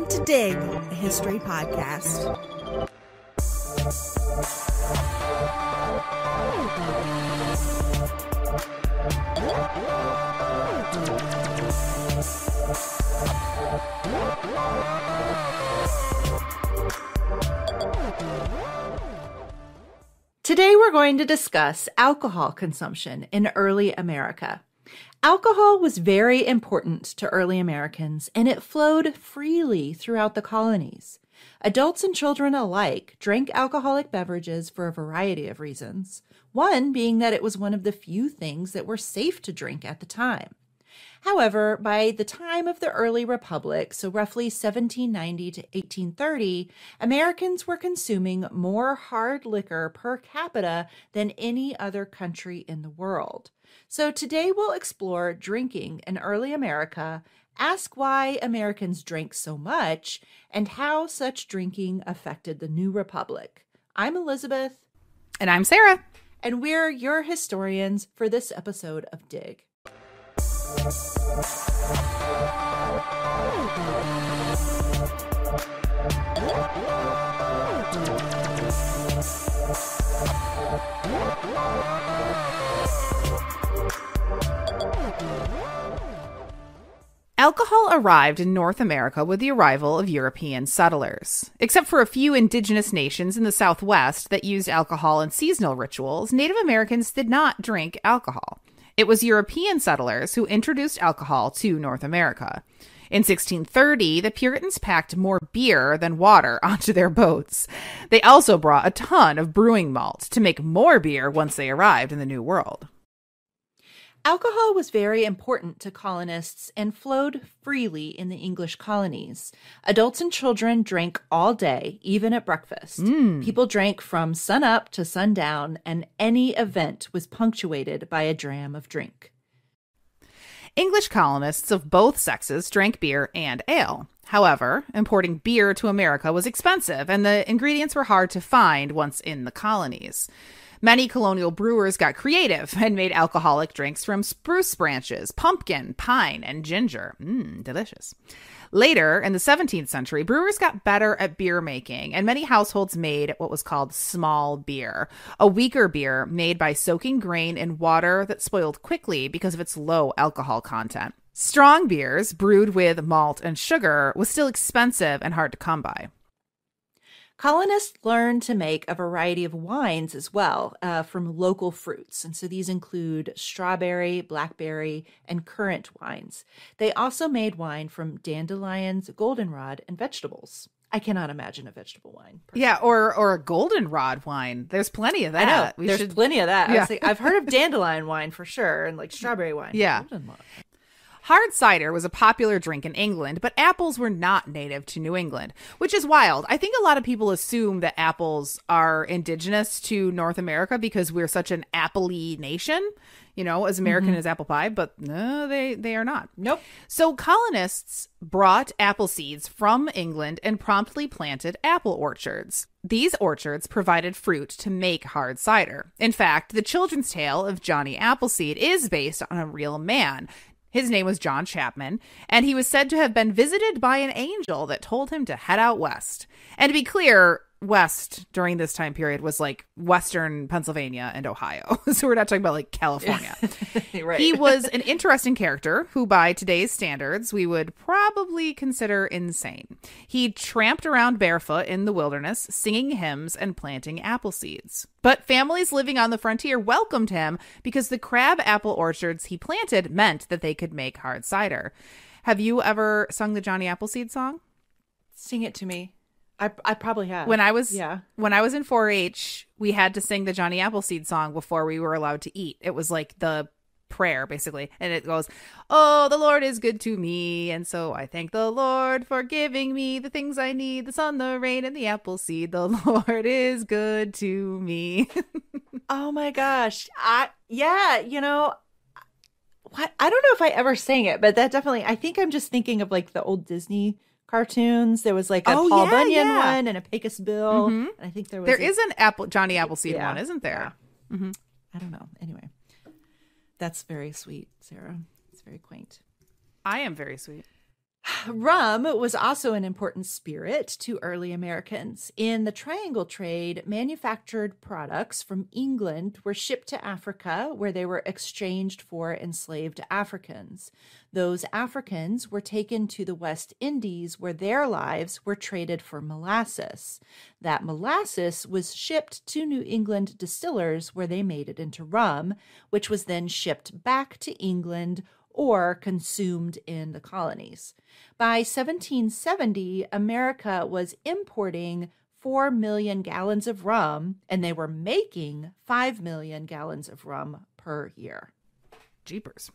Welcome to Dig, a history podcast. Today we're going to discuss alcohol consumption in early America. Alcohol was very important to early Americans and it flowed freely throughout the colonies. Adults and children alike drank alcoholic beverages for a variety of reasons, one being that it was one of the few things that were safe to drink at the time. However, by the time of the early republic, so roughly 1790 to 1830, Americans were consuming more hard liquor per capita than any other country in the world. So today we'll explore drinking in early America, ask why Americans drank so much, and how such drinking affected the new republic. I'm Elizabeth. And I'm Sarah. And we're your historians for this episode of Dig. Alcohol arrived in North America with the arrival of European settlers. Except for a few indigenous nations in the Southwest that used alcohol in seasonal rituals, Native Americans did not drink alcohol. It was European settlers who introduced alcohol to North America. In 1630, the Puritans packed more beer than water onto their boats. They also brought a ton of brewing malt to make more beer once they arrived in the New World. Alcohol was very important to colonists and flowed freely in the English colonies. Adults and children drank all day, even at breakfast. Mm. People drank from sunup to sundown, and any event was punctuated by a dram of drink. English colonists of both sexes drank beer and ale. However, importing beer to America was expensive, and the ingredients were hard to find once in the colonies. Many colonial brewers got creative and made alcoholic drinks from spruce branches, pumpkin, pine, and ginger. Mmm, delicious. Later, in the 17th century, brewers got better at beer making, and many households made what was called small beer, a weaker beer made by soaking grain in water that spoiled quickly because of its low alcohol content. Strong beers, brewed with malt and sugar, was still expensive and hard to come by. Colonists learned to make a variety of wines as well uh, from local fruits. And so these include strawberry, blackberry, and currant wines. They also made wine from dandelions, goldenrod, and vegetables. I cannot imagine a vegetable wine. Personally. Yeah, or or a goldenrod wine. There's plenty of that. I know. We There's should... plenty of that. Yeah. I have heard of dandelion wine for sure, and like strawberry wine. Yeah. Hard cider was a popular drink in England, but apples were not native to New England, which is wild. I think a lot of people assume that apples are indigenous to North America because we're such an appley nation, you know, as American mm-hmm. as apple pie, but no, they they are not. Nope. So colonists brought apple seeds from England and promptly planted apple orchards. These orchards provided fruit to make hard cider. In fact, the children's tale of Johnny Appleseed is based on a real man his name was John Chapman, and he was said to have been visited by an angel that told him to head out west. And to be clear, west during this time period was like western Pennsylvania and Ohio. so we're not talking about like California. right. He was an interesting character who, by today's standards, we would probably consider insane. He tramped around barefoot in the wilderness, singing hymns and planting apple seeds. But families living on the frontier welcomed him because the crab apple orchards he planted meant that they could make hard cider. Have you ever sung the Johnny Appleseed song? Sing it to me. I, I probably have. When I was yeah. when I was in 4-H, we had to sing the Johnny Appleseed song before we were allowed to eat. It was like the prayer basically, and it goes, "Oh, the Lord is good to me, and so I thank the Lord for giving me the things I need: the sun, the rain, and the apple seed. The Lord is good to me." oh my gosh, I yeah, you know. What I don't know if I ever sang it, but that definitely I think I'm just thinking of like the old Disney cartoons. There was like a oh, Paul yeah, Bunyan yeah. one and a Pecos Bill. Mhm. And I think there was There a- is an apple Johnny Appleseed Yeah. one, isn't there? Mhm. I don't know. Anyway, that's very sweet, Sarah. It's very quaint. I am very sweet. Rum was also an important spirit to early Americans. In the triangle trade, manufactured products from England were shipped to Africa, where they were exchanged for enslaved Africans. Those Africans were taken to the West Indies, where their lives were traded for molasses. That molasses was shipped to New England distillers, where they made it into rum, which was then shipped back to England or consumed in the colonies. By 1770, America was importing 4 million gallons of rum, and they were making 5 million gallons of rum per year. Jeepers.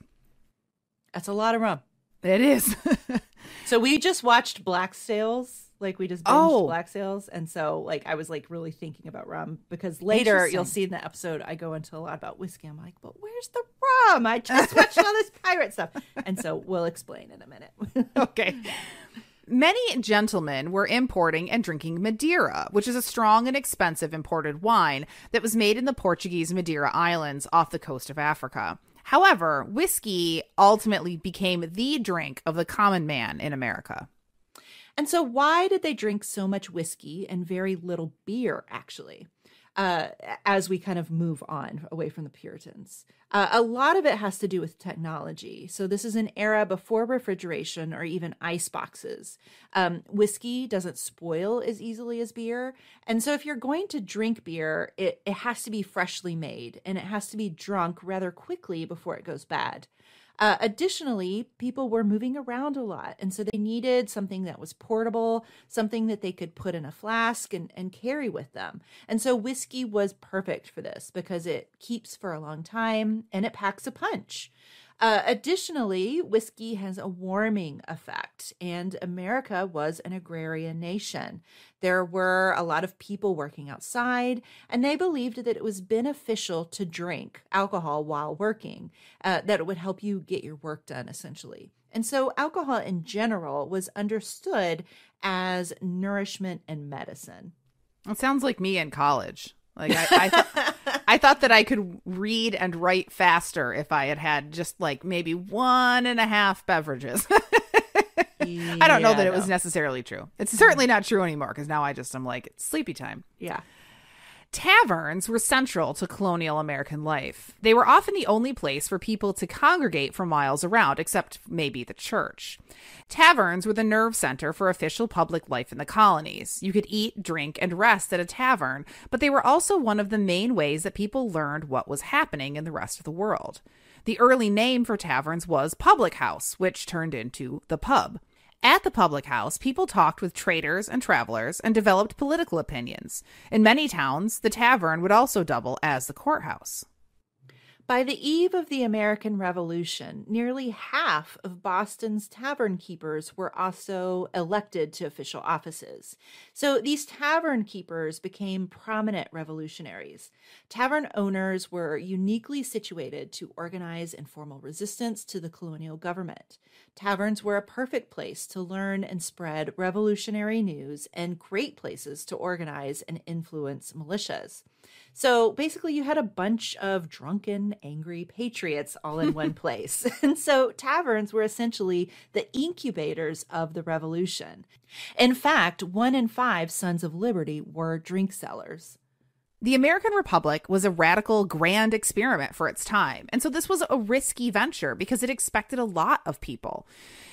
That's a lot of rum. It is. so we just watched Black Sails like we just binged Oh. Black Sails, and so like I was like really thinking about rum because later you'll see in the episode I go into a lot about whiskey. I'm like, but where's the I just watched all this pirate stuff, and so we'll explain in a minute. okay. Many gentlemen were importing and drinking Madeira, which is a strong and expensive imported wine that was made in the Portuguese Madeira Islands off the coast of Africa. However, whiskey ultimately became the drink of the common man in America. And so, why did they drink so much whiskey and very little beer, actually, uh, as we kind of move on away from the Puritans? Uh, a lot of it has to do with technology. So, this is an era before refrigeration or even ice boxes. Um, whiskey doesn't spoil as easily as beer. And so, if you're going to drink beer, it, it has to be freshly made and it has to be drunk rather quickly before it goes bad. Uh, additionally, people were moving around a lot. And so they needed something that was portable, something that they could put in a flask and, and carry with them. And so whiskey was perfect for this because it keeps for a long time and it packs a punch. Uh, additionally, whiskey has a warming effect, and America was an agrarian nation. There were a lot of people working outside, and they believed that it was beneficial to drink alcohol while working, uh, that it would help you get your work done, essentially. And so, alcohol in general was understood as nourishment and medicine. It sounds like me in college. Like I, I, th- I thought that I could read and write faster if I had had just like maybe one and a half beverages. I don't know that it was necessarily true. It's certainly not true anymore because now I just am like it's sleepy time. Yeah. Taverns were central to colonial American life. They were often the only place for people to congregate for miles around, except maybe the church. Taverns were the nerve center for official public life in the colonies. You could eat, drink, and rest at a tavern, but they were also one of the main ways that people learned what was happening in the rest of the world. The early name for taverns was public house, which turned into the pub. At the public house, people talked with traders and travelers and developed political opinions. In many towns, the tavern would also double as the courthouse. By the eve of the American Revolution, nearly half of Boston's tavern keepers were also elected to official offices. So these tavern keepers became prominent revolutionaries. Tavern owners were uniquely situated to organize informal resistance to the colonial government. Taverns were a perfect place to learn and spread revolutionary news and great places to organize and influence militias. So basically, you had a bunch of drunken, angry patriots all in one place. And so taverns were essentially the incubators of the revolution. In fact, one in five Sons of Liberty were drink sellers. The American Republic was a radical, grand experiment for its time, and so this was a risky venture because it expected a lot of people.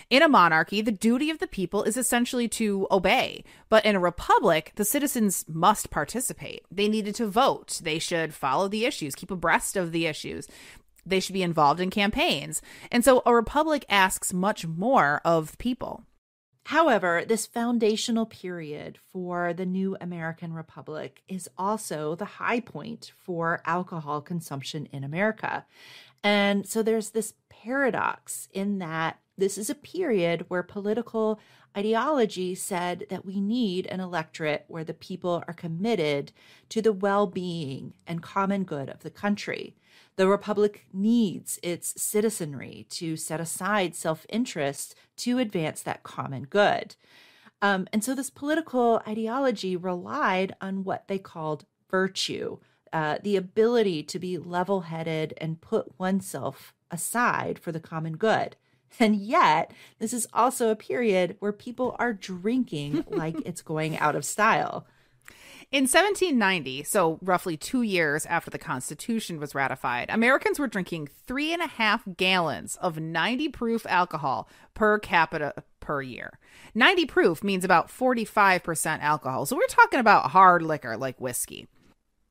In a monarchy, the duty of the people is essentially to obey, but in a republic, the citizens must participate. They needed to vote, they should follow the issues, keep abreast of the issues. They should be involved in campaigns. And so a republic asks much more of people. However, this foundational period for the new American Republic is also the high point for alcohol consumption in America. And so there's this paradox in that this is a period where political ideology said that we need an electorate where the people are committed to the well being and common good of the country. The Republic needs its citizenry to set aside self interest to advance that common good. Um, and so this political ideology relied on what they called virtue, uh, the ability to be level headed and put oneself aside for the common good. And yet, this is also a period where people are drinking like it's going out of style. In 1790, so roughly two years after the Constitution was ratified, Americans were drinking three and a half gallons of 90 proof alcohol per capita per year. 90 proof means about 45% alcohol. So we're talking about hard liquor like whiskey.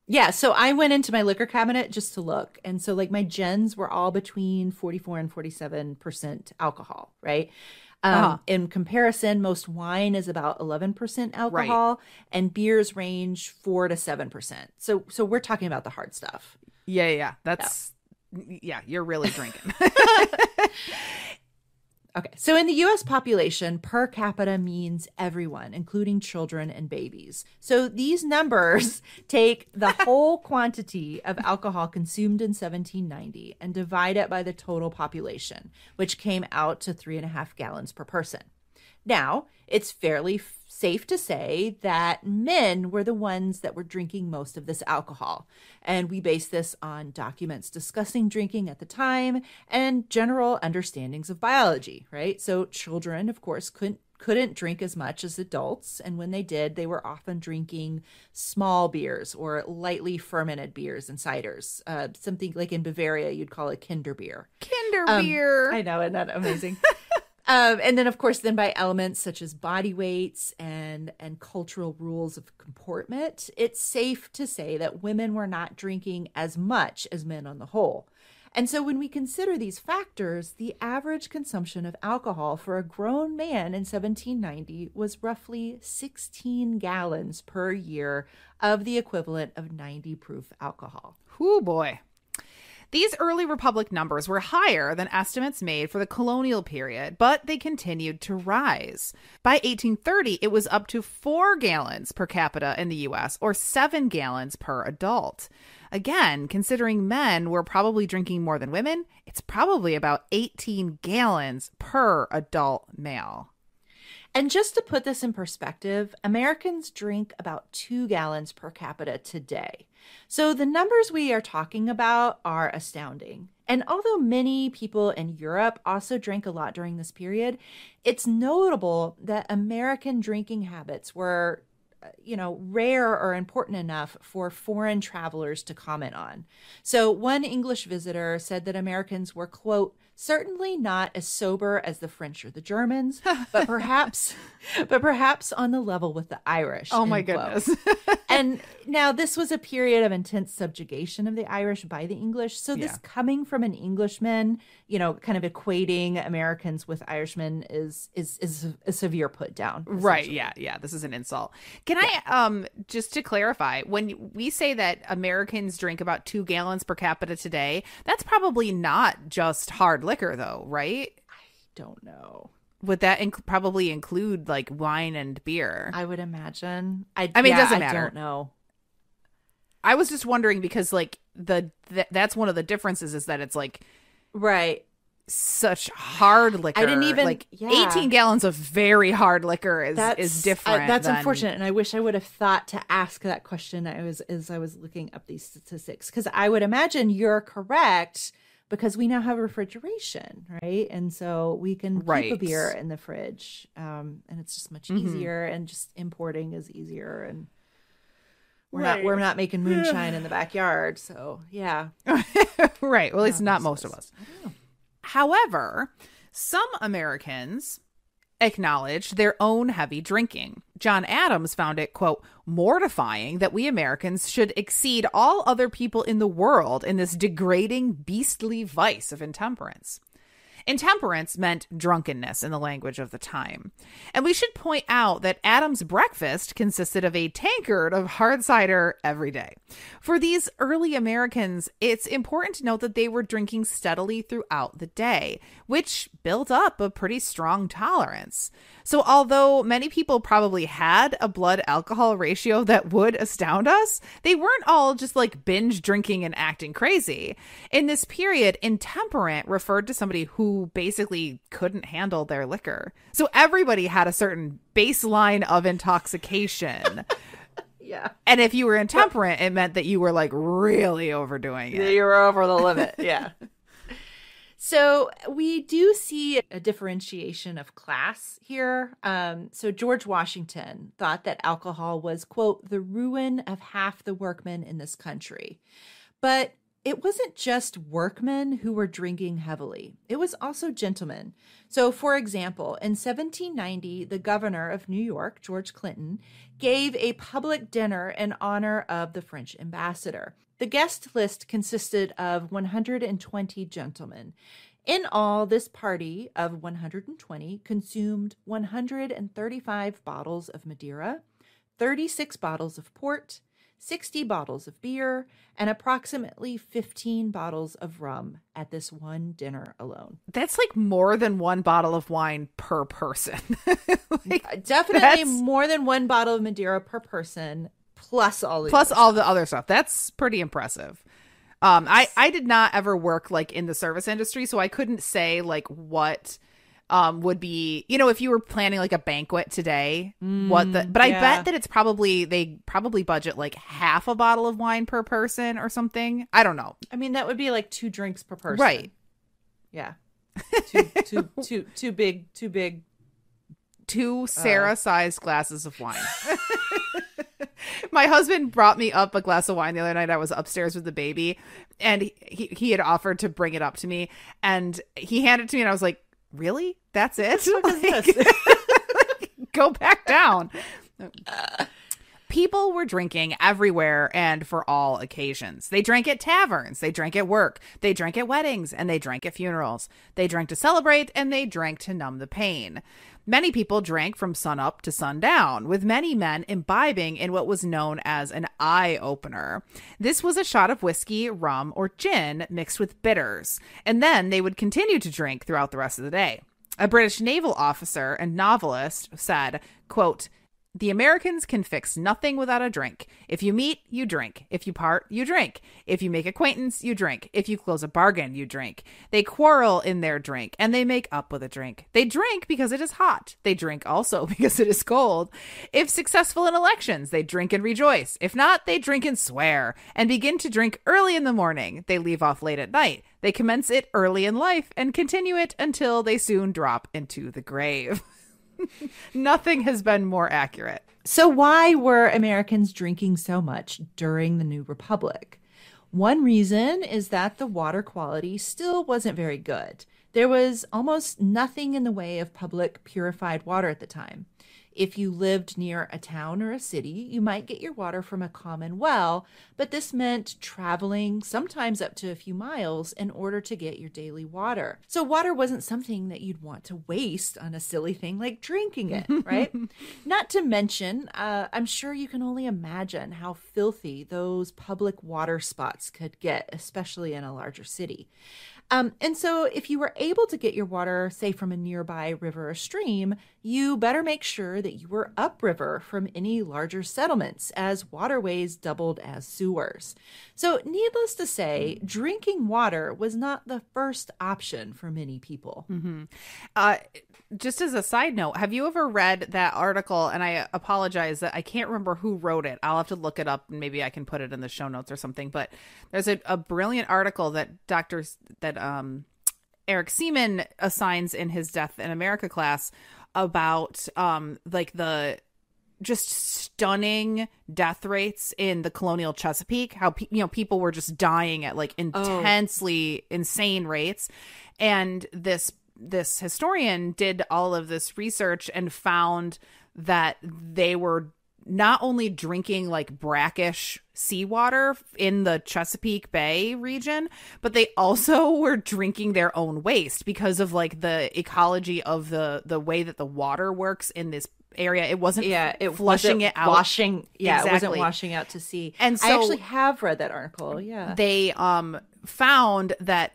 Yeah, so I went into my liquor cabinet just to look. And so like my gens were all between 44 and 47% alcohol, right? Um, Uh-huh. In comparison, most wine is about 11% alcohol and beers range 4 to 7%. So so we're talking about the hard stuff. Yeah, yeah. That's, yeah, you're really drinking. Okay. So in the US population, per capita means everyone, including children and babies. So these numbers take the whole quantity of alcohol consumed in 1790 and divide it by the total population, which came out to three and a half gallons per person. Now, it's fairly safe to say that men were the ones that were drinking most of this alcohol. And we base this on documents discussing drinking at the time and general understandings of biology, right? So children, of course, couldn't couldn't drink as much as adults and when they did they were often drinking small beers or lightly fermented beers and ciders uh, something like in bavaria you'd call it kinder beer Kinder um, beer. I know, isn't that amazing? um, and then, of course, then by elements such as body weights and and cultural rules of comportment, it's safe to say that women were not drinking as much as men on the whole. And so, when we consider these factors, the average consumption of alcohol for a grown man in 1790 was roughly 16 gallons per year of the equivalent of 90 proof alcohol. Whoo boy. These early Republic numbers were higher than estimates made for the colonial period, but they continued to rise. By 1830, it was up to four gallons per capita in the US, or seven gallons per adult. Again, considering men were probably drinking more than women, it's probably about 18 gallons per adult male. And just to put this in perspective, Americans drink about two gallons per capita today. So the numbers we are talking about are astounding. And although many people in Europe also drank a lot during this period, it's notable that American drinking habits were, uh, you know, rare or important enough for foreign travelers to comment on. So one English visitor said that Americans were, quote, certainly not as sober as the French or the Germans, but perhaps but perhaps on the level with the Irish. Oh my goodness. and now this was a period of intense subjugation of the Irish by the English. So this Yeah. coming from an Englishman, you know, kind of equating Americans with Irishmen is is is a severe put down. Right. Yeah. Yeah. This is an insult. Can I, um, just to clarify, when we say that Americans drink about two gallons per capita today, that's probably not just hard liquor, though, right? I don't know. Would that inc- probably include like wine and beer? I, would imagine. I, I mean, it doesn't matter. I don't know. I was just wondering because like the th- that's one of the differences is that it's like Right. such hard liquor. I didn't even- like yeah. eighteen gallons of very hard liquor is That's is different. uh, that's than- unfortunate, and I wish I would have thought to ask that question. I was as I was looking up these statistics because I would imagine you're correct because we now have refrigeration, right? And so we can keep a beer in the fridge, um, and it's just much Mhm. easier, and just importing is easier, and we're Right. not we're not making moonshine in the backyard. So yeah, right. Well, at least not most of us. However, some Americans acknowledged their own heavy drinking. John Adams found it, quote, mortifying that we Americans should exceed all other people in the world in this degrading, beastly vice of intemperance. Intemperance meant drunkenness in the language of the time. And we should point out that Adams' breakfast consisted of a tankard of hard cider every day. For these early Americans, it's important to note that they were drinking steadily throughout the day, which built up a pretty strong tolerance. So, although many people probably had a blood alcohol ratio that would astound us, they weren't all just like binge drinking and acting crazy. In this period, intemperate referred to somebody who basically couldn't handle their liquor. So, everybody had a certain baseline of intoxication. yeah, and if you were intemperate, it meant that you were like really overdoing it. You were over the limit. yeah. So we do see a differentiation of class here. Um, so George Washington thought that alcohol was, quote, the ruin of half the workmen in this country. But it wasn't just workmen who were drinking heavily, it was also gentlemen. So, for example, in 1790, the governor of New York, George Clinton, gave a public dinner in honor of the French ambassador. The guest list consisted of 120 gentlemen. In all, this party of 120 consumed 135 bottles of Madeira, 36 bottles of port, 60 bottles of beer, and approximately 15 bottles of rum at this one dinner alone. That's like more than one bottle of wine per person. like, Definitely more than one bottle of Madeira per person, plus all the plus all stuff. the other stuff. That's pretty impressive. Um, I I did not ever work like in the service industry, so I couldn't say like what um would be you know if you were planning like a banquet today mm, what the but yeah. i bet that it's probably they probably budget like half a bottle of wine per person or something i don't know i mean that would be like two drinks per person right yeah too too too too big too big two sarah sized uh. glasses of wine my husband brought me up a glass of wine the other night. I was upstairs with the baby, and he he had offered to bring it up to me, and he handed it to me, and I was like, "Really? That's it? Like, go back down." People were drinking everywhere and for all occasions. They drank at taverns, they drank at work, they drank at weddings, and they drank at funerals. They drank to celebrate and they drank to numb the pain. Many people drank from sunup to sundown, with many men imbibing in what was known as an eye opener. This was a shot of whiskey, rum, or gin mixed with bitters, and then they would continue to drink throughout the rest of the day. A British naval officer and novelist said, quote, the Americans can fix nothing without a drink. If you meet, you drink. If you part, you drink. If you make acquaintance, you drink. If you close a bargain, you drink. They quarrel in their drink and they make up with a drink. They drink because it is hot. They drink also because it is cold. If successful in elections, they drink and rejoice. If not, they drink and swear and begin to drink early in the morning. They leave off late at night. They commence it early in life and continue it until they soon drop into the grave. Nothing has been more accurate. So, why were Americans drinking so much during the New Republic? One reason is that the water quality still wasn't very good. There was almost nothing in the way of public purified water at the time. If you lived near a town or a city, you might get your water from a common well, but this meant traveling sometimes up to a few miles in order to get your daily water. So, water wasn't something that you'd want to waste on a silly thing like drinking it, right? Not to mention, uh, I'm sure you can only imagine how filthy those public water spots could get, especially in a larger city. Um, and so, if you were able to get your water, say, from a nearby river or stream, you better make sure that you were upriver from any larger settlements, as waterways doubled as sewers. So, needless to say, drinking water was not the first option for many people. Mm-hmm. Uh, just as a side note, have you ever read that article? And I apologize that I can't remember who wrote it. I'll have to look it up and maybe I can put it in the show notes or something. But there's a, a brilliant article that doctors that um, Erik Seeman assigns in his Death in America class about um, like the just stunning death rates in the colonial Chesapeake. How you know people were just dying at like oh. intensely oh. insane rates, and this this historian did all of this research and found that they were not only drinking like brackish seawater in the Chesapeake Bay region, but they also were drinking their own waste because of like the ecology of the the way that the water works in this area. It wasn't yeah, it flushing wasn't it out. Washing yeah, exactly. it wasn't washing out to sea. And so I actually have read that article. Yeah. They um found that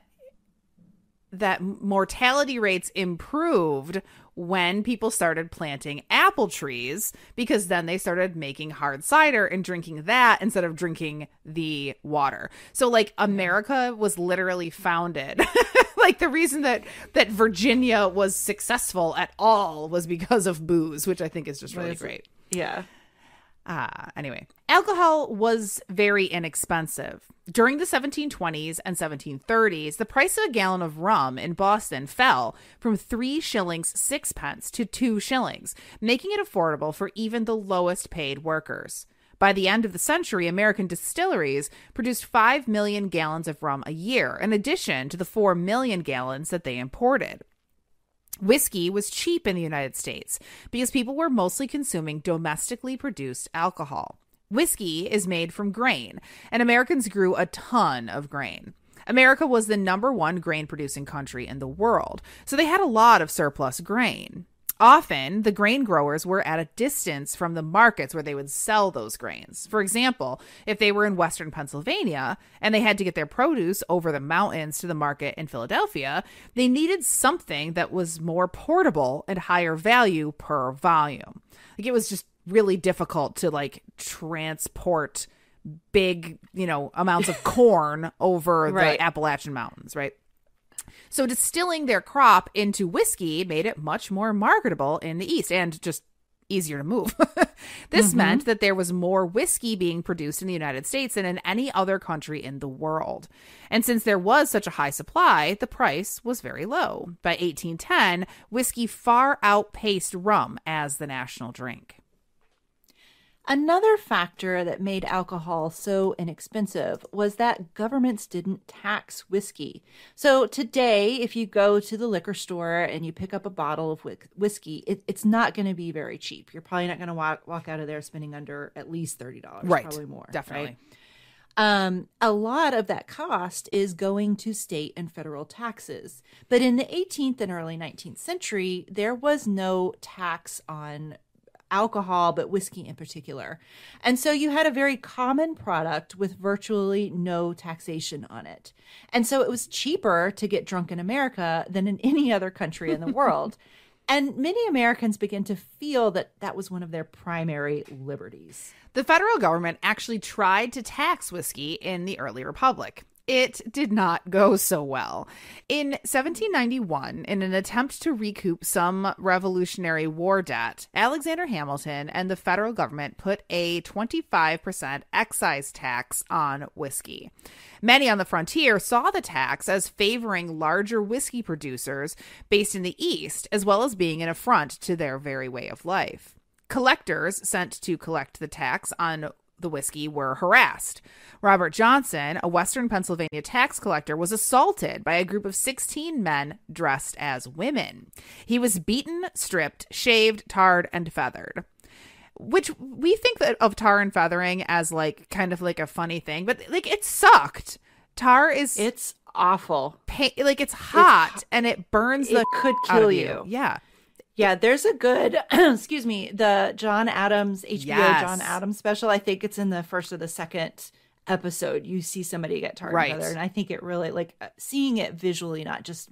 that mortality rates improved when people started planting apple trees because then they started making hard cider and drinking that instead of drinking the water. So like America was literally founded. like the reason that that Virginia was successful at all was because of booze, which I think is just really great. Yeah. Ah, anyway, alcohol was very inexpensive. During the 1720s and 1730s, the price of a gallon of rum in Boston fell from three shillings sixpence to two shillings, making it affordable for even the lowest paid workers. By the end of the century, American distilleries produced 5 million gallons of rum a year, in addition to the 4 million gallons that they imported. Whiskey was cheap in the United States because people were mostly consuming domestically produced alcohol. Whiskey is made from grain, and Americans grew a ton of grain. America was the number one grain producing country in the world, so they had a lot of surplus grain. Often, the grain growers were at a distance from the markets where they would sell those grains. For example, if they were in western Pennsylvania and they had to get their produce over the mountains to the market in Philadelphia, they needed something that was more portable and higher value per volume. Like it was just really difficult to like transport big, you know, amounts of corn over Right. the Appalachian Mountains, right? So distilling their crop into whiskey made it much more marketable in the East and just easier to move. this mm-hmm. meant that there was more whiskey being produced in the United States than in any other country in the world. And since there was such a high supply, the price was very low. By 1810, whiskey far outpaced rum as the national drink. Another factor that made alcohol so inexpensive was that governments didn't tax whiskey. So today, if you go to the liquor store and you pick up a bottle of whiskey, it, it's not going to be very cheap. You're probably not going to walk, walk out of there spending under at least $30, right. probably more. Definitely. right? um, a lot of that cost is going to state and federal taxes. But in the 18th and early 19th century, there was no tax on alcohol, but whiskey in particular. And so you had a very common product with virtually no taxation on it. And so it was cheaper to get drunk in America than in any other country in the world. And many Americans began to feel that that was one of their primary liberties. The federal government actually tried to tax whiskey in the early republic. It did not go so well. In 1791, in an attempt to recoup some Revolutionary War debt, Alexander Hamilton and the federal government put a 25% excise tax on whiskey. Many on the frontier saw the tax as favoring larger whiskey producers based in the East, as well as being an affront to their very way of life. Collectors sent to collect the tax on the whiskey were harassed. Robert Johnson, a Western Pennsylvania tax collector, was assaulted by a group of 16 men dressed as women. He was beaten, stripped, shaved, tarred, and feathered. Which we think that of tar and feathering as like kind of like a funny thing, but like it sucked. Tar is It's awful. pa- like it's hot and it burns the It could kill you. you. Yeah. Yeah, there's a good, excuse me, the John Adams, HBO Yes. John Adams special. I think it's in the first or the second episode. You see somebody get tarred Right. and I think it really, like, uh, seeing it visually, not just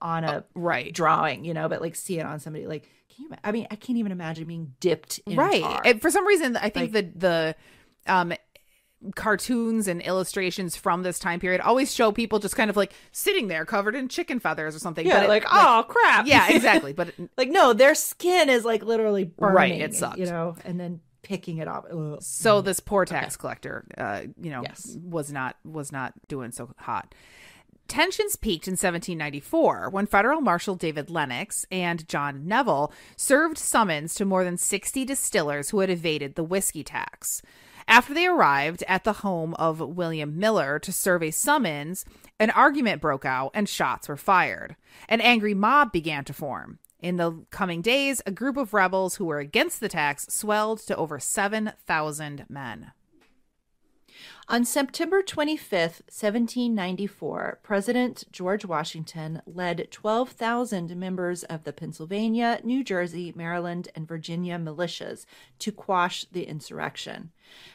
on a right. drawing, you know, but like see it on somebody. Like, can you, I mean, I can't even imagine being dipped in right for some reason i think the the um cartoons and illustrations from this time period always show people just kind of like sitting there covered in chicken feathers or something yeah, but it- like, oh, crap. yeah exactly but it- like, no, their skin is like literally burning. Right, it sucked. You know, and then picking it off. Ugh. so this poor tax collector uh you know Yes. was not was not doing so hot Tensions peaked in 1794 when Federal Marshal David Lennox and John Neville served summons to more than 60 distillers who had evaded the whiskey tax. After they arrived at the home of William Miller to serve a summons, an argument broke out and shots were fired. An angry mob began to form. In the coming days, a group of rebels who were against the tax swelled to over 7,000 men. On September 25th, 1794, President George Washington led 12,000 members of the Pennsylvania, New Jersey, Maryland, and Virginia militias to quash the insurrection.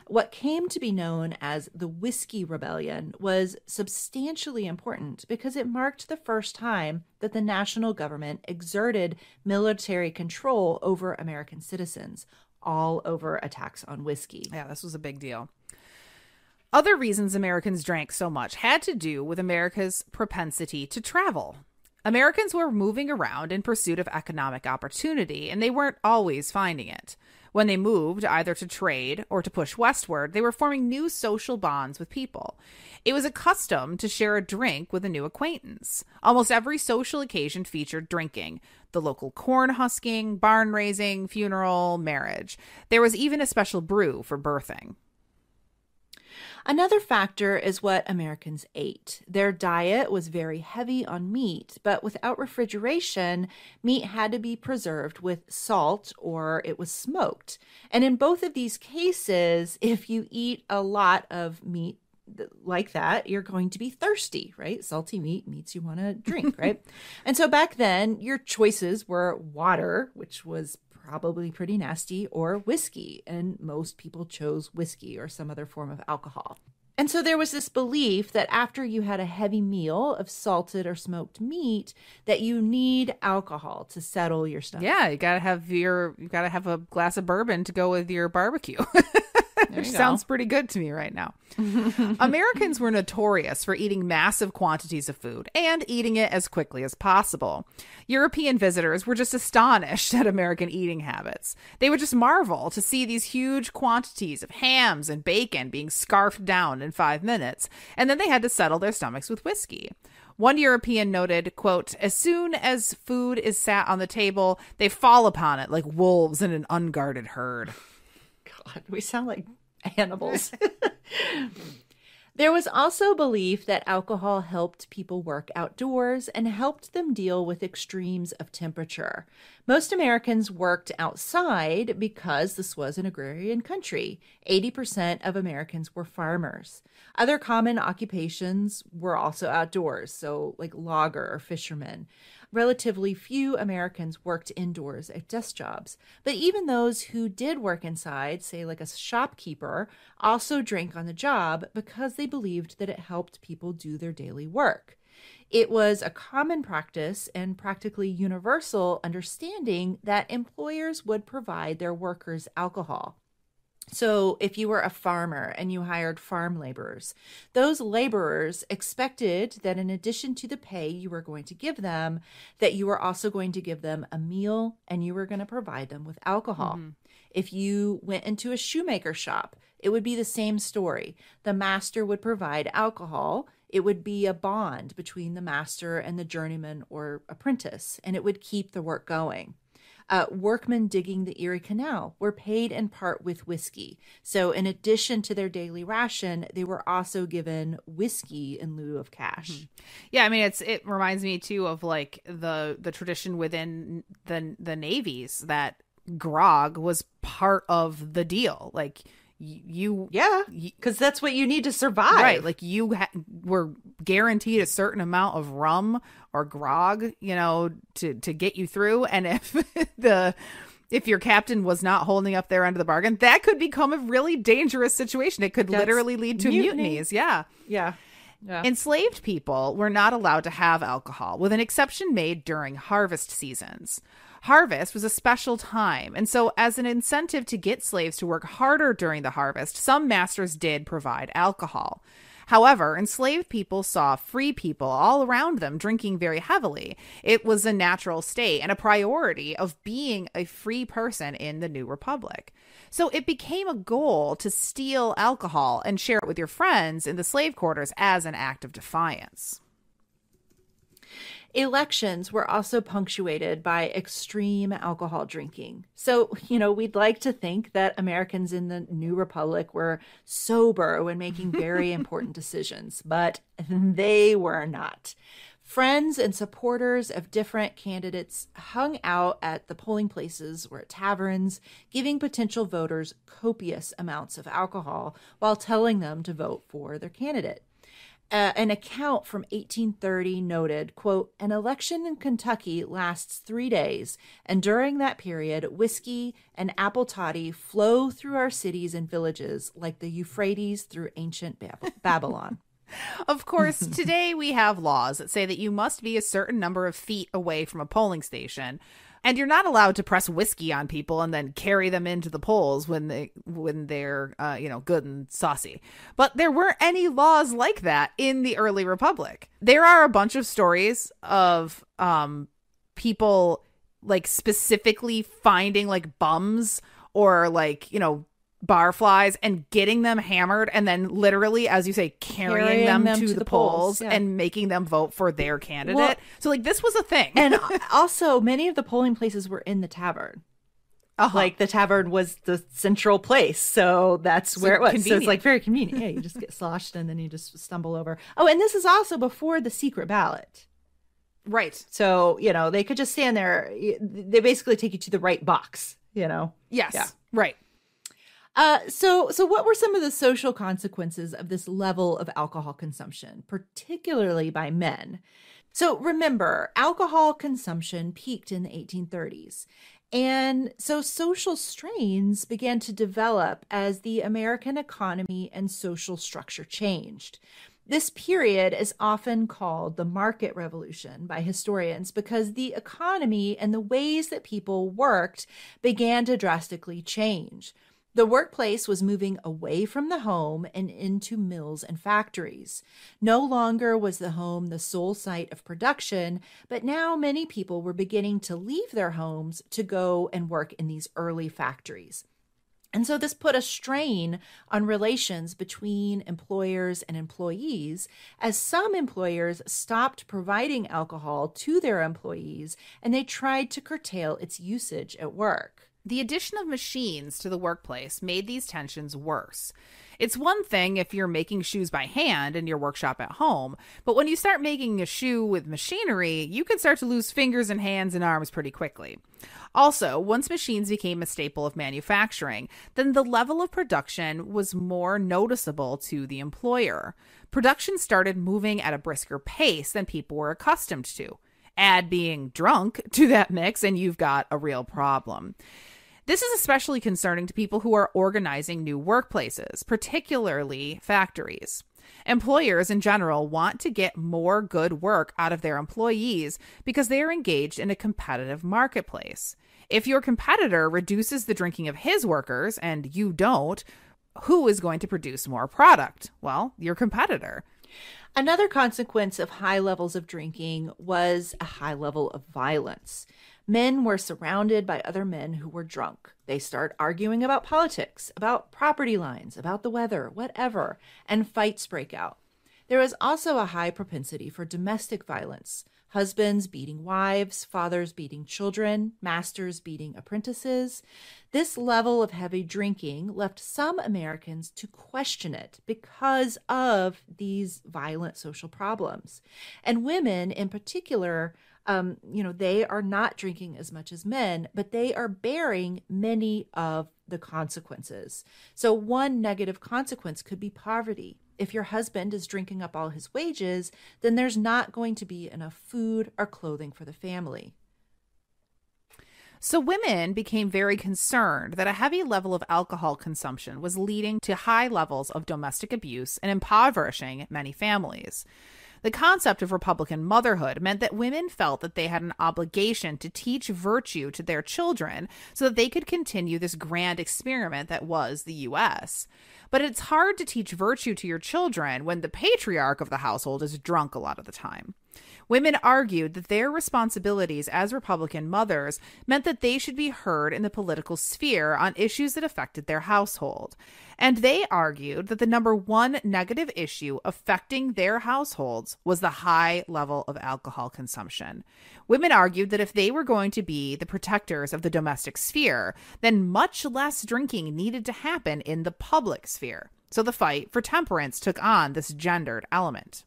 What came to be known as the Whiskey Rebellion was substantially important because it marked the first time that the national government exerted military control over American citizens, all over attacks on whiskey. Yeah, this was a big deal. Other reasons Americans drank so much had to do with America's propensity to travel. Americans were moving around in pursuit of economic opportunity, and they weren't always finding it. When they moved, either to trade or to push westward, they were forming new social bonds with people. It was a custom to share a drink with a new acquaintance. Almost every social occasion featured drinking the local corn husking, barn raising, funeral, marriage. There was even a special brew for birthing. Another factor is what Americans ate. Their diet was very heavy on meat, but without refrigeration, meat had to be preserved with salt or it was smoked. And in both of these cases, if you eat a lot of meat like that, you're going to be thirsty, right? Salty meat meats you want to drink, right? and so back then, your choices were water, which was probably pretty nasty, or whiskey. And most people chose whiskey or some other form of alcohol. And so there was this belief that after you had a heavy meal of salted or smoked meat, that you need alcohol to settle your stomach. Yeah, you gotta have your you gotta have a glass of bourbon to go with your barbecue. Which sounds pretty good to me right now. Americans were notorious for eating massive quantities of food and eating it as quickly as possible. European visitors were just astonished at American eating habits. They would just marvel to see these huge quantities of hams and bacon being scarfed down in five minutes, and then they had to settle their stomachs with whiskey. One European noted, quote, as soon as food is sat on the table, they fall upon it like wolves in an unguarded herd. God, we sound like animals. there was also belief that alcohol helped people work outdoors and helped them deal with extremes of temperature. Most Americans worked outside because this was an agrarian country. 80% of Americans were farmers. Other common occupations were also outdoors, so like logger or fishermen relatively few Americans worked indoors at desk jobs. But even those who did work inside, say like a shopkeeper, also drank on the job because they believed that it helped people do their daily work. It was a common practice and practically universal understanding that employers would provide their workers alcohol. So, if you were a farmer and you hired farm laborers, those laborers expected that in addition to the pay you were going to give them, that you were also going to give them a meal and you were going to provide them with alcohol. Mm-hmm. If you went into a shoemaker shop, it would be the same story. The master would provide alcohol. It would be a bond between the master and the journeyman or apprentice, and it would keep the work going. Uh, workmen digging the Erie Canal were paid in part with whiskey. So, in addition to their daily ration, they were also given whiskey in lieu of cash. Mm-hmm. Yeah, I mean, it's it reminds me too of like the the tradition within the the navies that grog was part of the deal. Like you yeah because that's what you need to survive. Right like you ha- were guaranteed a certain amount of rum or grog you know to to get you through and if the if your captain was not holding up their end of the bargain that could become a really dangerous situation. It could that's literally lead to mutiny. mutinies yeah. Yeah yeah. Enslaved people were not allowed to have alcohol, with an exception made during harvest seasons. Harvest was a special time, and so, as an incentive to get slaves to work harder during the harvest, some masters did provide alcohol. However, enslaved people saw free people all around them drinking very heavily. It was a natural state and a priority of being a free person in the new republic. So it became a goal to steal alcohol and share it with your friends in the slave quarters as an act of defiance. Elections were also punctuated by extreme alcohol drinking. So, you know, we'd like to think that Americans in the New Republic were sober when making very important decisions, but they were not. Friends and supporters of different candidates hung out at the polling places or at taverns, giving potential voters copious amounts of alcohol while telling them to vote for their candidate. Uh, an account from 1830 noted, quote, an election in Kentucky lasts three days, and during that period, whiskey and apple toddy flow through our cities and villages like the Euphrates through ancient Bab- Babylon. Of course, today we have laws that say that you must be a certain number of feet away from a polling station and you're not allowed to press whiskey on people and then carry them into the polls when they when they're uh, you know good and saucy. But there weren't any laws like that in the early republic. There are a bunch of stories of um people like specifically finding like bums or like, you know, barflies and getting them hammered and then literally as you say carrying, Carrying them, them to, to the, the polls, polls, yeah. and making them vote for their candidate. Well- so like this was a thing. And also, many of the polling places were in the tavern. Uh-huh. Like the tavern was the central place, so that's So where it was. So it's like very convenient. Yeah, you just get sloshed and then you just stumble over. Oh, and this is also before the secret ballot. right. So you know they could just stand there. They basically take you to the right box. You know. Yes. Yeah. Right. Uh, so so what were some of the social consequences of this level of alcohol consumption, particularly by men? So remember, alcohol consumption peaked in the 1830s. And so social strains began to develop as the American economy and social structure changed. This period is often called the market revolution by historians because the economy and the ways that people worked began to drastically change. The workplace was moving away from the home and into mills and factories. No longer was the home the sole site of production, but now many people were beginning to leave their homes to go and work in these early factories. And so this put a strain on relations between employers and employees as some employers stopped providing alcohol to their employees and they tried to curtail its usage at work. The addition of machines to the workplace made these tensions worse. It's one thing if you're making shoes by hand in your workshop at home, but when you start making a shoe with machinery, you can start to lose fingers and hands and arms pretty quickly. Also, once machines became a staple of manufacturing, then the level of production was more noticeable to the employer. Production started moving at a brisker pace than people were accustomed to. Add being drunk to that mix, and you've got a real problem. This is especially concerning to people who are organizing new workplaces, particularly factories. Employers in general want to get more good work out of their employees because they are engaged in a competitive marketplace. If your competitor reduces the drinking of his workers and you don't, who is going to produce more product? Well, your competitor. Another consequence of high levels of drinking was a high level of violence. Men were surrounded by other men who were drunk. They start arguing about politics, about property lines, about the weather, whatever, and fights break out. There is also a high propensity for domestic violence. Husbands beating wives, fathers beating children, masters beating apprentices. This level of heavy drinking left some Americans to question it because of these violent social problems. And women in particular, um, you know, they are not drinking as much as men, but they are bearing many of the consequences. So, one negative consequence could be poverty. If your husband is drinking up all his wages, then there's not going to be enough food or clothing for the family. So, women became very concerned that a heavy level of alcohol consumption was leading to high levels of domestic abuse and impoverishing many families. The concept of Republican motherhood meant that women felt that they had an obligation to teach virtue to their children so that they could continue this grand experiment that was the U.S. But it's hard to teach virtue to your children when the patriarch of the household is drunk a lot of the time. Women argued that their responsibilities as Republican mothers meant that they should be heard in the political sphere on issues that affected their household. And they argued that the number one negative issue affecting their households was the high level of alcohol consumption. Women argued that if they were going to be the protectors of the domestic sphere, then much less drinking needed to happen in the public sphere. So the fight for temperance took on this gendered element.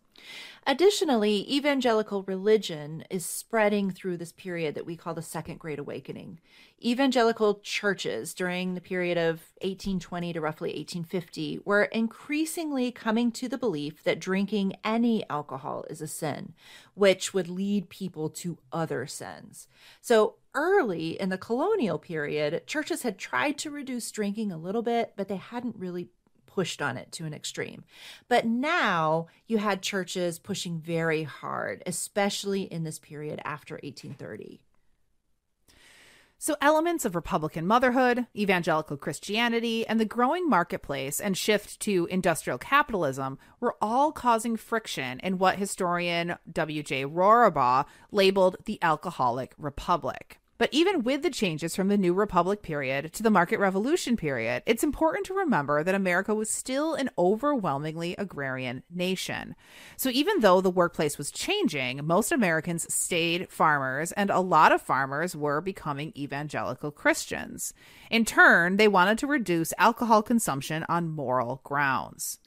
Additionally, evangelical religion is spreading through this period that we call the Second Great Awakening. Evangelical churches during the period of 1820 to roughly 1850 were increasingly coming to the belief that drinking any alcohol is a sin, which would lead people to other sins. So, early in the colonial period, churches had tried to reduce drinking a little bit, but they hadn't really pushed on it to an extreme. But now you had churches pushing very hard, especially in this period after 1830. So, elements of Republican motherhood, evangelical Christianity, and the growing marketplace and shift to industrial capitalism were all causing friction in what historian W.J. Rorabaugh labeled the alcoholic republic. But even with the changes from the New Republic period to the Market Revolution period, it's important to remember that America was still an overwhelmingly agrarian nation. So even though the workplace was changing, most Americans stayed farmers, and a lot of farmers were becoming evangelical Christians. In turn, they wanted to reduce alcohol consumption on moral grounds.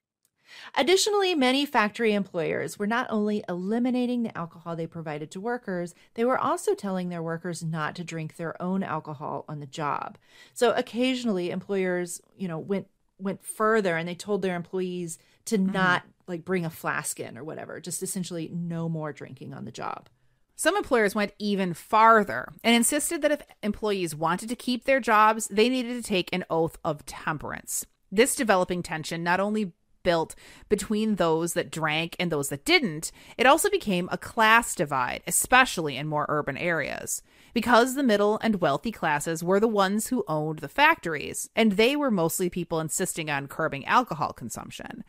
Additionally, many factory employers were not only eliminating the alcohol they provided to workers, they were also telling their workers not to drink their own alcohol on the job. So occasionally employers, you know, went went further and they told their employees to mm-hmm. not like bring a flask in or whatever, just essentially no more drinking on the job. Some employers went even farther and insisted that if employees wanted to keep their jobs, they needed to take an oath of temperance. This developing tension not only built between those that drank and those that didn't, it also became a class divide, especially in more urban areas. Because the middle and wealthy classes were the ones who owned the factories, and they were mostly people insisting on curbing alcohol consumption.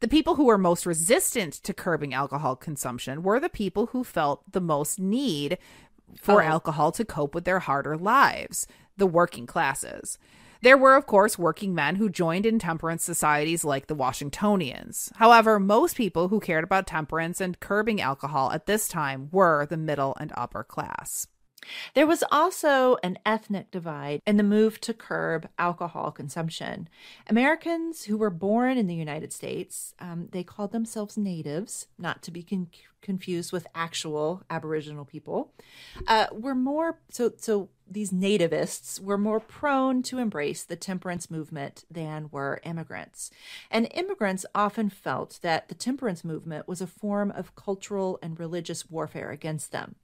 The people who were most resistant to curbing alcohol consumption were the people who felt the most need for oh. alcohol to cope with their harder lives, the working classes. There were, of course, working men who joined in temperance societies like the Washingtonians. However, most people who cared about temperance and curbing alcohol at this time were the middle and upper class. There was also an ethnic divide in the move to curb alcohol consumption. Americans who were born in the United States, um, they called themselves natives, not to be con- confused with actual Aboriginal people, uh, were more so. So these nativists were more prone to embrace the temperance movement than were immigrants. And immigrants often felt that the temperance movement was a form of cultural and religious warfare against them.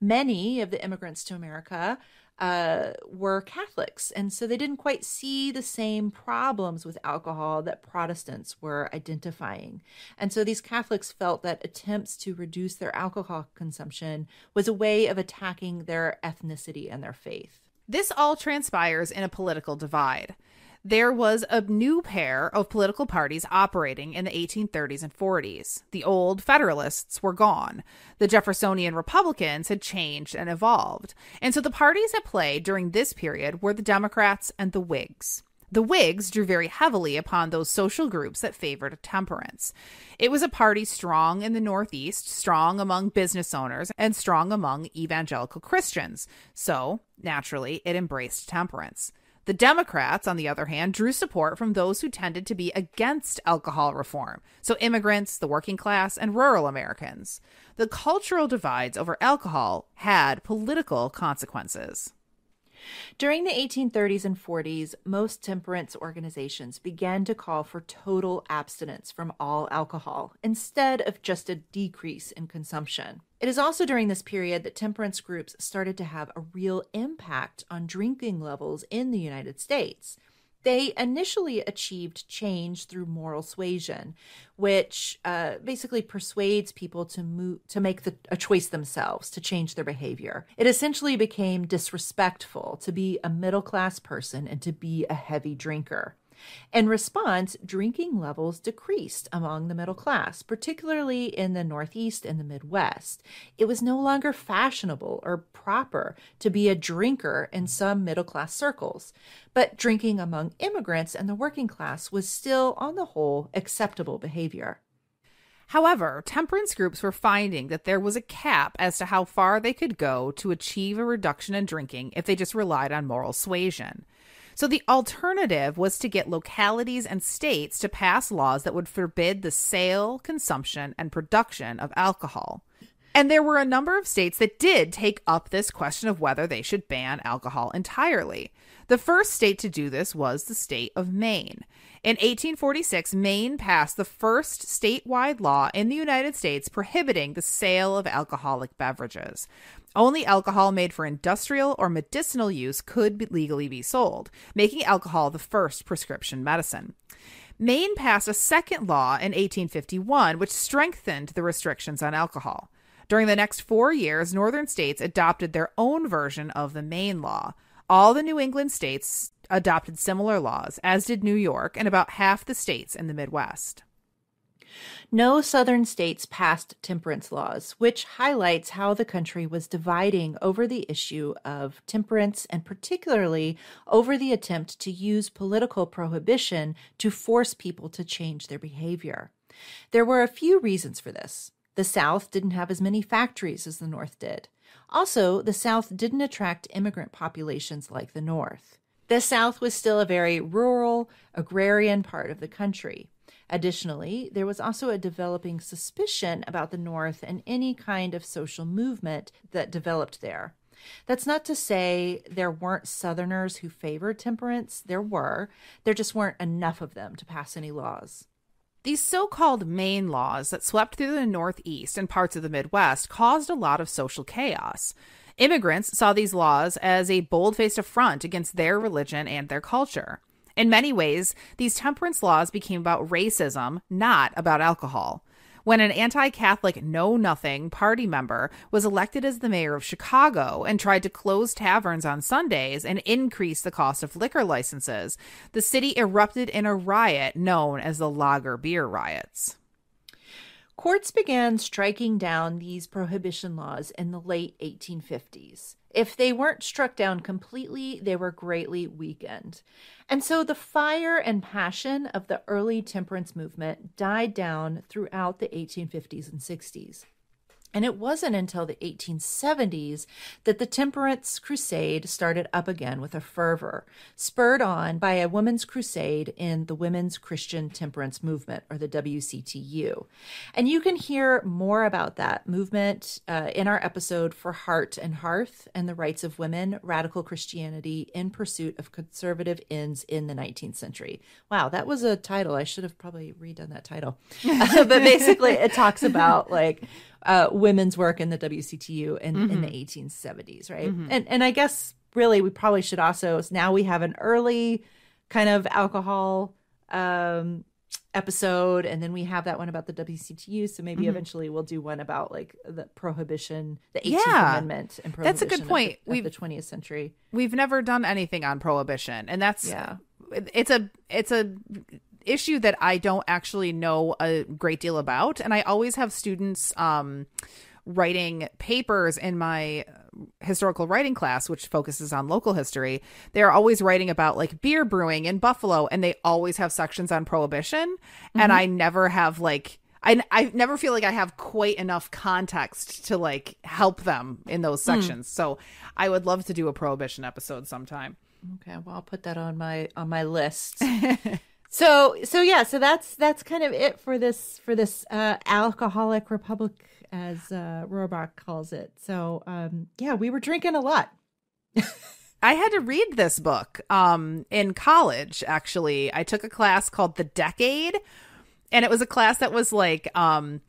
Many of the immigrants to America uh, were Catholics, and so they didn't quite see the same problems with alcohol that Protestants were identifying. And so these Catholics felt that attempts to reduce their alcohol consumption was a way of attacking their ethnicity and their faith. This all transpires in a political divide there was a new pair of political parties operating in the 1830s and 40s. The old Federalists were gone. The Jeffersonian Republicans had changed and evolved. And so the parties at play during this period were the Democrats and the Whigs. The Whigs drew very heavily upon those social groups that favored temperance. It was a party strong in the Northeast, strong among business owners, and strong among evangelical Christians. So, naturally, it embraced temperance. The Democrats, on the other hand, drew support from those who tended to be against alcohol reform, so immigrants, the working class, and rural Americans. The cultural divides over alcohol had political consequences. During the 1830s and 40s, most temperance organizations began to call for total abstinence from all alcohol instead of just a decrease in consumption. It is also during this period that temperance groups started to have a real impact on drinking levels in the United States. They initially achieved change through moral suasion, which uh, basically persuades people to move to make the, a choice themselves to change their behavior. It essentially became disrespectful to be a middle class person and to be a heavy drinker. In response, drinking levels decreased among the middle class, particularly in the Northeast and the Midwest. It was no longer fashionable or proper to be a drinker in some middle class circles, but drinking among immigrants and the working class was still, on the whole, acceptable behavior. However, temperance groups were finding that there was a cap as to how far they could go to achieve a reduction in drinking if they just relied on moral suasion. So the alternative was to get localities and states to pass laws that would forbid the sale, consumption, and production of alcohol. And there were a number of states that did take up this question of whether they should ban alcohol entirely. The first state to do this was the state of Maine. In 1846, Maine passed the first statewide law in the United States prohibiting the sale of alcoholic beverages. Only alcohol made for industrial or medicinal use could be legally be sold, making alcohol the first prescription medicine. Maine passed a second law in 1851, which strengthened the restrictions on alcohol. During the next four years, northern states adopted their own version of the Maine law. All the New England states adopted similar laws, as did New York and about half the states in the Midwest. No southern states passed temperance laws, which highlights how the country was dividing over the issue of temperance and particularly over the attempt to use political prohibition to force people to change their behavior. There were a few reasons for this. The South didn't have as many factories as the North did. Also, the South didn't attract immigrant populations like the North. The South was still a very rural, agrarian part of the country. Additionally, there was also a developing suspicion about the North and any kind of social movement that developed there. That's not to say there weren't Southerners who favored temperance. There were. There just weren't enough of them to pass any laws. These so called Maine laws that swept through the Northeast and parts of the Midwest caused a lot of social chaos. Immigrants saw these laws as a bold faced affront against their religion and their culture. In many ways, these temperance laws became about racism, not about alcohol. When an anti Catholic Know Nothing party member was elected as the mayor of Chicago and tried to close taverns on Sundays and increase the cost of liquor licenses, the city erupted in a riot known as the Lager Beer Riots. Courts began striking down these prohibition laws in the late 1850s. If they weren't struck down completely, they were greatly weakened. And so the fire and passion of the early temperance movement died down throughout the 1850s and 60s. And it wasn't until the 1870s that the temperance crusade started up again with a fervor, spurred on by a women's crusade in the Women's Christian Temperance Movement, or the WCTU. And you can hear more about that movement uh, in our episode for Heart and Hearth and the Rights of Women Radical Christianity in Pursuit of Conservative Ends in the 19th Century. Wow, that was a title. I should have probably redone that title. but basically, it talks about like, uh, women's work in the WCTU in, mm-hmm. in the 1870s, right? Mm-hmm. And and I guess really we probably should also now we have an early kind of alcohol um, episode, and then we have that one about the WCTU. So maybe mm-hmm. eventually we'll do one about like the prohibition, the 18th yeah. Amendment, and prohibition. That's a good point. we've, the 20th century. We've never done anything on prohibition, and that's yeah. It's a it's a issue that I don't actually know a great deal about. And I always have students um, writing papers in my historical writing class, which focuses on local history. They're always writing about like beer brewing in Buffalo, and they always have sections on prohibition. Mm-hmm. And I never have like, I, I never feel like I have quite enough context to like help them in those hmm. sections. Mm. So I would love to do a prohibition episode sometime. Okay, well I'll put that on my on my list. So so yeah, so that's that's kind of it for this for this uh, alcoholic republic as uh, Rorabaugh calls it. So um, yeah, we were drinking a lot. I had to read this book um, in college. Actually, I took a class called The Decade, and it was a class that was like um,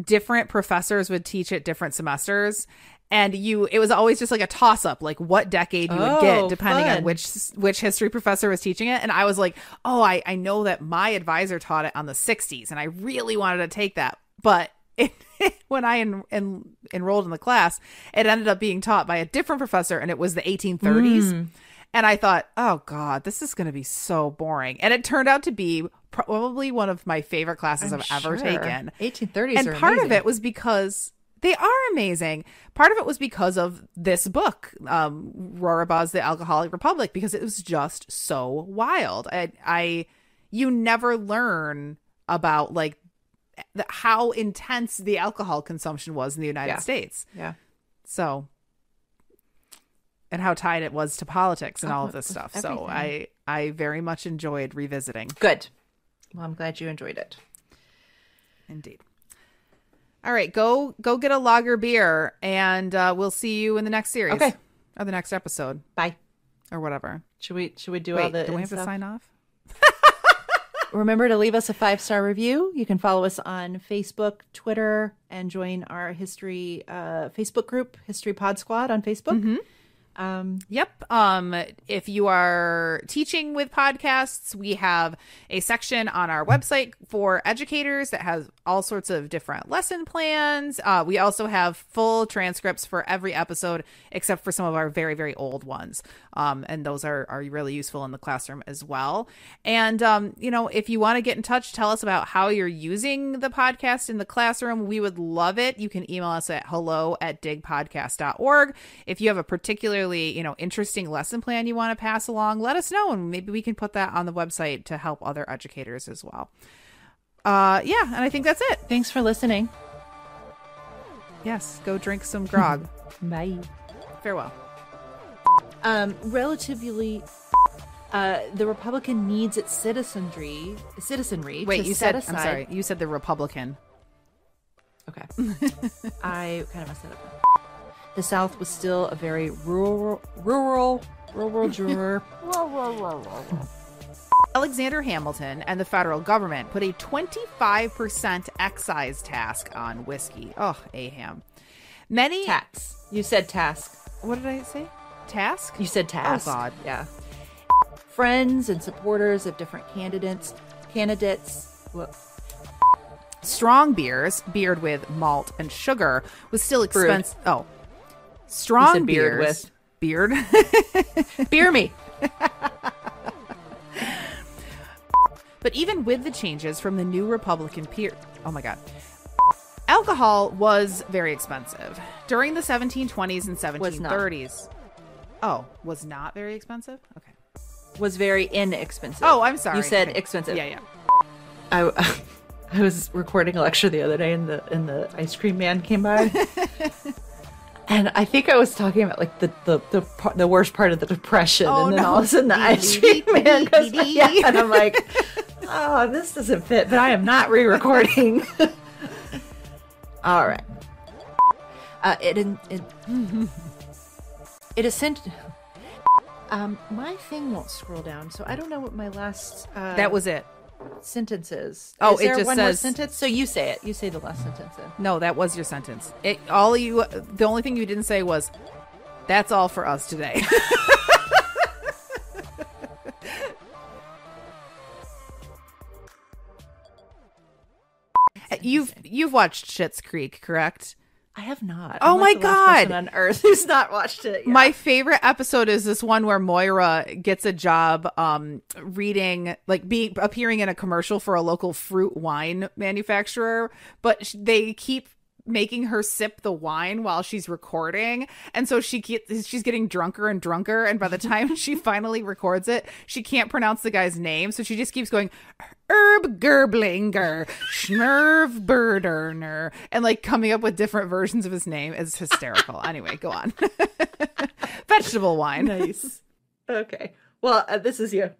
different professors would teach at different semesters and you it was always just like a toss up like what decade you would oh, get depending fun. on which which history professor was teaching it and i was like oh I, I know that my advisor taught it on the 60s and i really wanted to take that but it, when i en, en, enrolled in the class it ended up being taught by a different professor and it was the 1830s mm. and i thought oh god this is going to be so boring and it turned out to be probably one of my favorite classes i have ever taken 1830s and part amazing. of it was because they are amazing. Part of it was because of this book, um, Rorabaugh's The Alcoholic Republic, because it was just so wild. I, I you never learn about like the, how intense the alcohol consumption was in the United yeah. States. Yeah. So, and how tied it was to politics and oh, all of this stuff. Everything. So I, I very much enjoyed revisiting. Good. Well, I'm glad you enjoyed it. Indeed. All right, go go get a lager beer, and uh, we'll see you in the next series. Okay, or the next episode. Bye, or whatever. Should we should we do Wait, all the? Do we have stuff? to sign off? Remember to leave us a five star review. You can follow us on Facebook, Twitter, and join our history uh, Facebook group, History Pod Squad on Facebook. Mm-hmm. Um, Yep. Um, if you are teaching with podcasts, we have a section on our website for educators that has all sorts of different lesson plans. Uh, we also have full transcripts for every episode, except for some of our very, very old ones. Um, and those are, are really useful in the classroom as well. And, um, you know, if you want to get in touch, tell us about how you're using the podcast in the classroom. We would love it. You can email us at hello at digpodcast.org. If you have a particularly, you know, interesting lesson plan you want to pass along, let us know and maybe we can put that on the website to help other educators as well. Uh yeah, and I think that's it. thanks for listening. Yes, go drink some grog. Bye. Farewell. Um, relatively, uh, the Republican needs its citizenry, citizenry. Wait, you said aside. I'm sorry. You said the Republican. Okay. I kind of messed it up. The South was still a very rural, rural, rural juror. Alexander Hamilton and the federal government put a 25% excise task on whiskey. Oh, aham. Many tax. You said task. What did I say? Task? You said oh, task. Oh, God. Yeah. Friends and supporters of different candidates. Candidates. Well, Strong beers, beered with malt and sugar, was still expensive. Oh. Strong beard with. Beard. beer me. But even with the changes from the new Republican peer, oh my God. Alcohol was very expensive. During the 1720s and Was not. 1730s. Oh, was not very expensive? Okay. Was very inexpensive. Oh, I'm sorry. You said Okay. expensive. Yeah, yeah. I, I was recording a lecture the other day, and the and the ice cream man came by, and I think I was talking about like the the the, the worst part of the depression, Oh, and then no. all of a sudden the ice cream man goes yeah, and I'm like, oh, this doesn't fit, but I am not re-recording. all right, uh, it in it, it is sent. Um, my thing won't scroll down, so I don't know what my last uh, That was it. Sentences. Oh, Is it just one more says- sentence. So you say it. You say the last sentence. Then. No, that was your sentence. It all you the only thing you didn't say was that's all for us today. you've you've watched Schitt's Creek, correct? I have not. Oh I'm my like God. on earth who's not watched it. yet. My favorite episode is this one where Moira gets a job um reading like being appearing in a commercial for a local fruit wine manufacturer, but they keep making her sip the wine while she's recording. And so she gets she's getting drunker and drunker. And by the time she finally records it she can't pronounce the guy's name. So she just keeps going herb gerblinger schmerv birderner and like coming up with different versions of his name. Is hysterical. Anyway go on. Vegetable wine. Nice. Okay. Well, uh, this is your